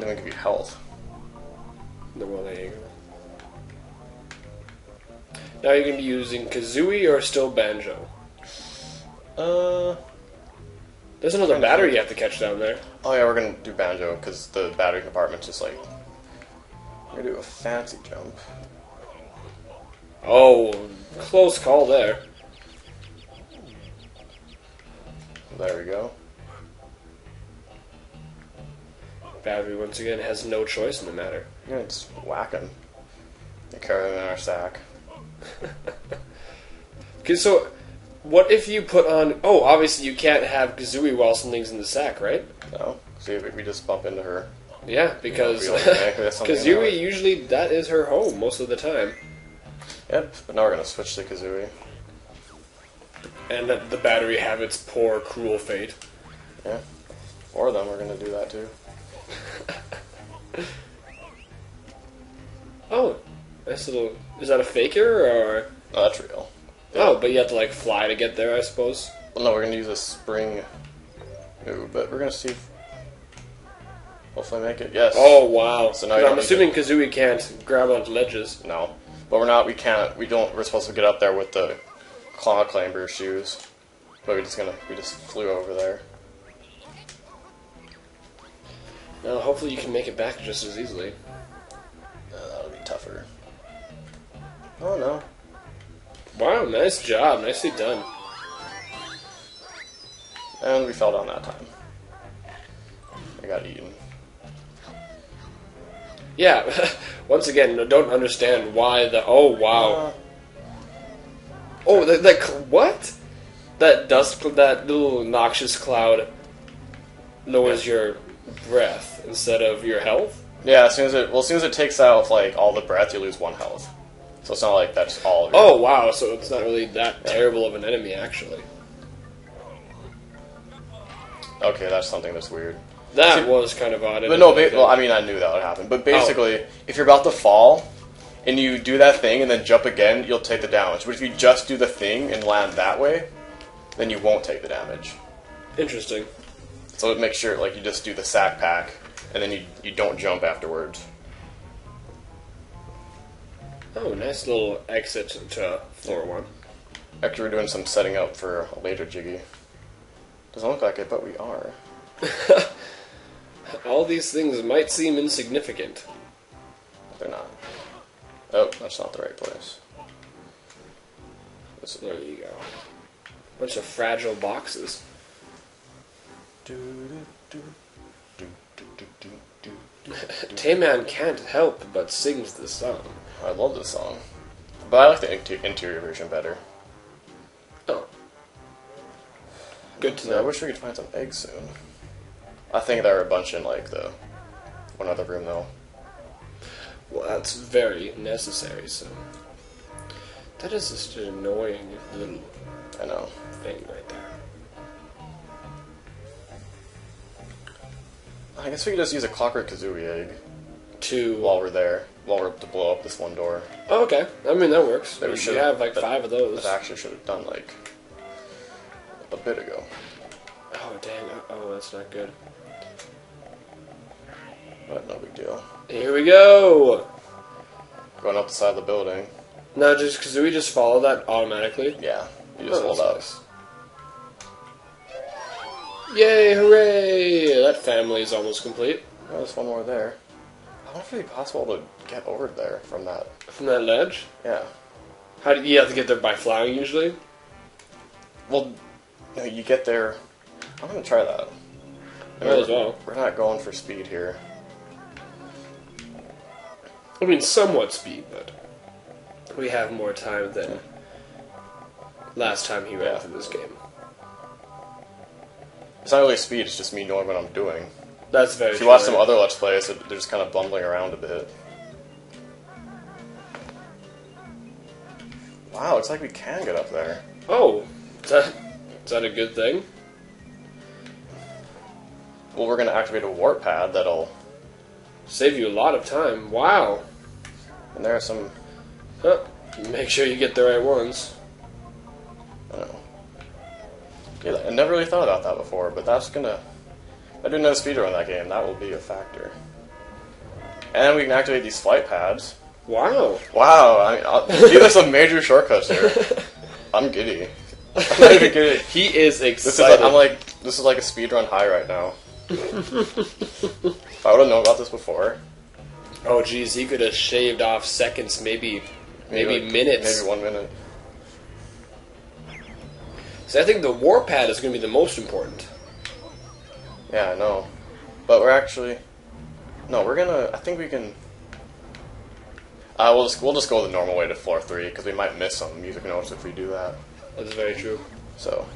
don't even give you health. The one go. Now you're gonna be using Kazooie or still Banjo? Uh, There's another battery you have to catch down there. oh yeah, we're gonna do banjo because the battery compartment's just like. We're gonna do a fancy jump. Oh, close call there. There we go. Battery once again has no choice in the matter. You're gonna just whack him. And carry in our sack. Okay, so what if you put on? Oh, obviously you can't have Kazooie while something's in the sack, right? No, see if we just bump into her. Yeah, because we don't- yeah, that's something Kazooie usually that is her home most of the time, Yep, but now we're gonna switch to Kazooie. and that the battery have its poor, cruel fate. Yeah, of them are gonna do that too. Oh, nice little. Is that a faker or? No, that's real. Oh, but you have to like fly to get there, I suppose. Well, no, we're gonna use a spring move, but we're gonna see. If... Hopefully, make it. Yes. Oh wow! So now I'm assuming Kazooie can't grab onto ledges. No, but we're not. We can't. We don't. We're supposed to get up there with the claw clamber shoes, but we're just gonna. We just flew over there. Now, hopefully, you can make it back just as easily. Uh, that'll be tougher. Oh no. Wow, nice job, nicely done. And we fell down that time. I got eaten. Yeah, once again, I don't understand why the. Oh wow! Uh, Oh, that, that what? That dust, that little noxious cloud lowers your breath instead of your health. yeah, as soon as it well, as soon as it takes out like all the breath, you lose one health. So it's not like that's all. Of your- Oh wow! So it's not really that terrible of an enemy, actually. Okay, that's something that's weird. That See- was kind of odd. But no, ba- well. I mean, I knew that would happen. But oh. basically, if you're about to fall and you do that thing and then jump again, you'll take the damage. But if you just do the thing and land that way, then you won't take the damage. Interesting. So make sure, like, you just do the sack pack and then you you don't jump afterwards. Oh, nice little exit to floor one. Actually, we're doing some setting up for a later jiggy. Doesn't look like it, but we are. All these things might seem insignificant. They're not. Oh, that's not the right place. This is There you go. Bunch of fragile boxes. Tayman can't help but sings the song. I love this song, but I like the inter- interior version better. Oh. Good to Yeah, I wish we could find some eggs soon. I think there are a bunch in like the one other room though. Well, that's very necessary, so. That is just an annoying little I know. thing right there. I guess we could just use a Clockwork Kazooie egg To. while we're there, while we're to blow up this one door. Oh, okay. I mean, that works. That we should have like five of those. That actually should have done like a bit ago. Oh, dang. Uh, oh, that's not good. But no big deal. Here we go! Going up the side of the building. No, just because we just follow that automatically? Yeah, you just Oh, hold up. nice. Yay, hooray! That family is almost complete. Oh, there's one more there. I wonder if it'd be possible to get over there from that. From that ledge? Yeah. How do you have to get there by flying usually? Well, no, you get there. I'm gonna try that. Might as well. We're not going for speed here. I mean, somewhat speed, but we have more time than last time he ran Yeah. through this game. It's not really speed. It's just me knowing what I'm doing. That's very. If you watch some other Let's Plays, they're just kind of bumbling around a bit. Wow, it's like we can get up there. Oh, is that, is that a good thing? Well, we're gonna activate a warp pad that'll. Save you a lot of time. Wow. And there are some. Huh. Make sure you get the right ones. Yeah, I never really thought about that before, but that's gonna. If I do another speedrun that game, that will be a factor. And we can activate these flight pads. Wow. Wow, I mean, I'll, these are some major shortcuts here. I'm giddy. I'm not even kidding. He is This is excited. like, I'm like this is like a speedrun high right now. if I would have known about this before, oh, geez, he could have shaved off seconds, maybe, maybe, like, minutes. maybe one minute. So I think the warpad is going to be the most important. Yeah, I know, but we're actually no, we're gonna. I think we can. Uh, we'll just we'll just go the normal way to floor three because we might miss some music notes if we do that. That's very true. So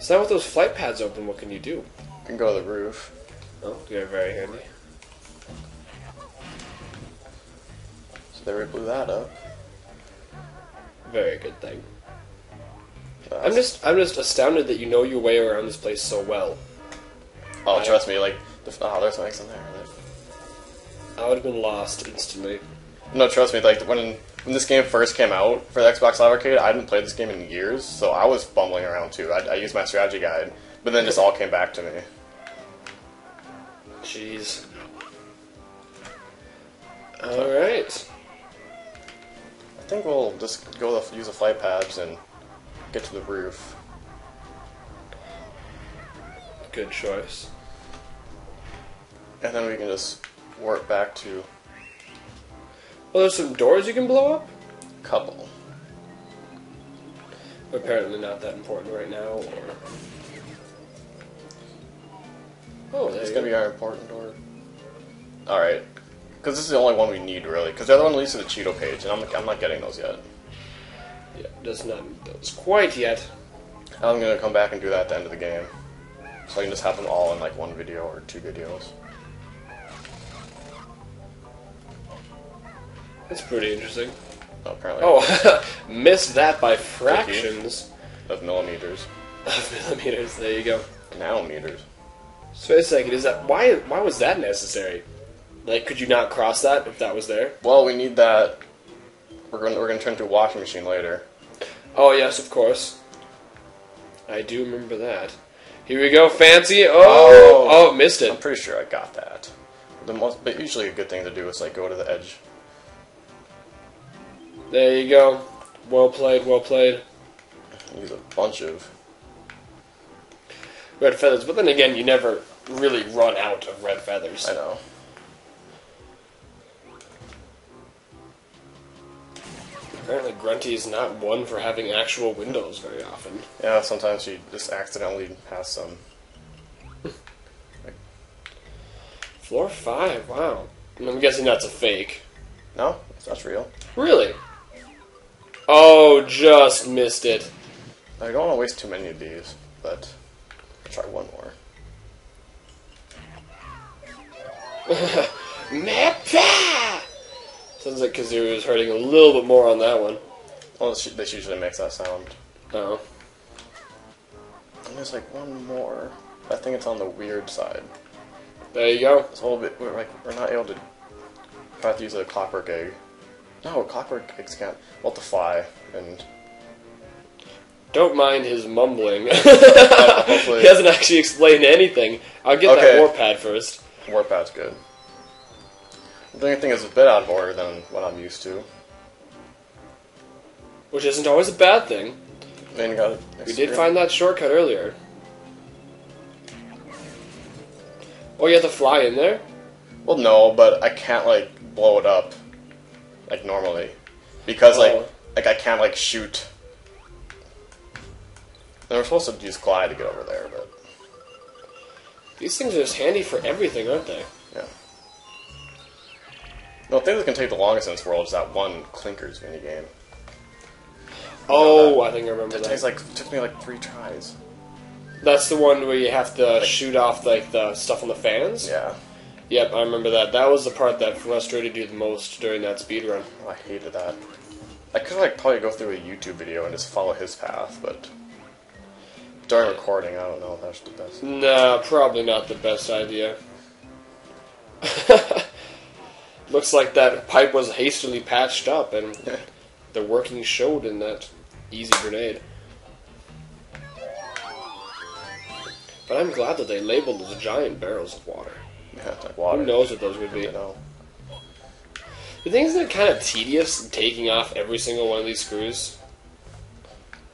So now with those flight pads open, what can you do? we can go to the roof. Oh, they're very handy. So there we blew that up. Very good thing. I'm just, I'm just astounded that you know your way around this place so well. Oh, trust me, like the, oh, there's something in there. I would have been lost instantly. No, trust me. Like when when this game first came out for the Xbox Live Arcade, I hadn't played this game in years, so I was bumbling around too. I, I used my strategy guide, but then this all came back to me. Jeez. All right. I think we'll just go use the flight pads and get to the roof. Good choice. And then we can just warp back to Well, there's some doors you can blow up. couple. Apparently not that important right now. Or oh, It's gonna go. be our important door. All right, because this is the only one we need really. Because the other one leads to the Cheato page, and I'm I'm not getting those yet. Yeah, does not need those quite yet. I'm gonna come back and do that at the end of the game, so I can just have them all in like one video or two videos. That's pretty interesting. Oh, apparently, Oh, missed that by fractions of millimeters, of millimeters. There you go. nanometers. So wait a second. Is that why? Why was that necessary? Like, could you not cross that if that was there? Well, we need that. We're gonna we're gonna turn to a washing machine later. Oh yes, of course. I do remember that. Here we go, fancy. Oh, Oh. oh, missed it. I'm pretty sure I got that. The most, but usually a good thing to do is like go to the edge. There you go. Well played, well played. Use a bunch of. Red feathers, but then again, you never really run out of red feathers. I know. Apparently, Grunty is not one for having actual windows very often. Yeah, sometimes she just accidentally has some. Floor five. Wow. I'm guessing that's a fake. No, that's real. Really? Oh, just missed it. I don't want to waste too many of these, but I'll try one more. Mappa! Sounds like Kazoo is hurting a little bit more on that one. Well, this, usually makes that sound. Oh. And there's like one more. I think it's on the weird side. There you go. It's a little bit. We're like we're not able to. I have to use a clockwork egg. No, clockwork eggs can't multiply, and Don't mind his mumbling. he hasn't actually explained anything. I'll get Okay. that warp pad first. warp pad's good. The only thing is a bit out of order than what I'm used to. Which isn't always a bad thing. Then got We did find that shortcut earlier. Oh, you have to fly in there? Well, no, but I can't like blow it up like normally because like Oh. like I can't like shoot. And we're supposed to use glide to get over there, but These things are just handy for everything, aren't they? No, the thing that can take the longest in this world is that one Clinkers minigame. Oh, I think I remember It that. takes like took me like three tries. That's the one where you have to shoot off like the stuff on the fans. Yeah, Yep, I remember that. That was the part that frustrated you the most during that speed run. oh, I hated that. I could like probably go through a YouTube video and just follow his path, but during recording, I don't know if that's the best. Nah, probably not the best idea. Looks like that pipe was hastily patched up, and the working showed in that easy grenade. But I'm glad that they labeled those giant barrels of water. Yeah, like water. Who knows what those would be? The thing is that kind of tedious taking off every single one of these screws.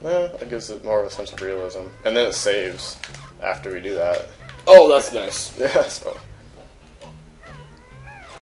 Yeah, it gives it more of a sense of realism, and then it saves after we do that. Oh, that's nice. Yeah, so